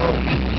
Oh.